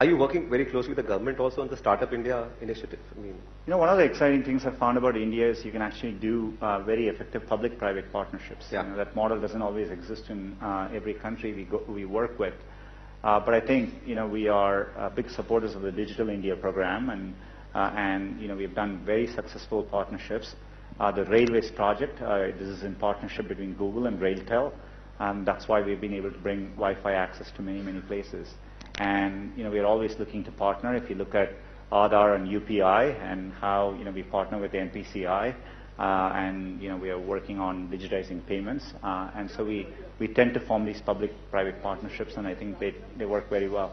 Are you working very closely with the government also on the Startup India initiative? I mean, You know, one of the exciting things I've found about India is you can actually do uh, very effective public-private partnerships. Yeah. You know, that model doesn't always exist in uh, every country we, go, we work with. Uh, but I think, you know, we are uh, big supporters of the Digital India program and, uh, and, you know, we've done very successful partnerships. Uh, the Railways project, uh, this is in partnership between Google and Railtel. And that's why we've been able to bring Wi-Fi access to many, many places. And, you know, we're always looking to partner. If you look at Aadhaar and UPI and how, you know, we partner with the NPCI, uh, and, you know, we are working on digitizing payments. Uh, and so we, we tend to form these public-private partnerships, and I think they, they work very well.